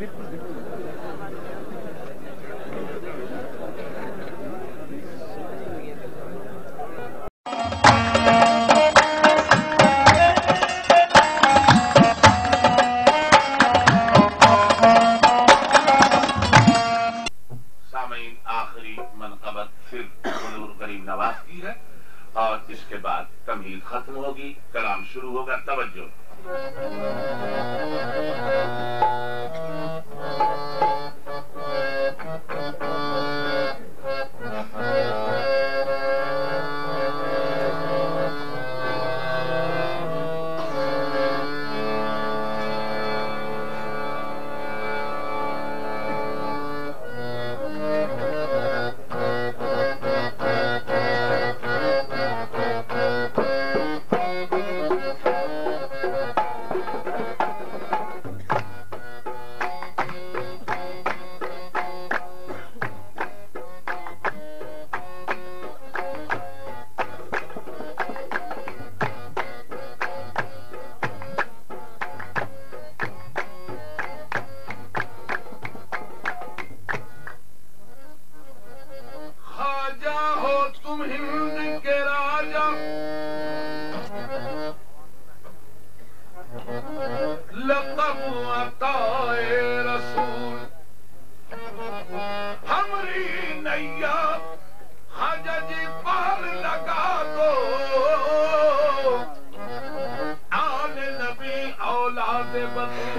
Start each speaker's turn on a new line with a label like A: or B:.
A: bitte, bitte. लसूरी ही पबी औलाल मंदर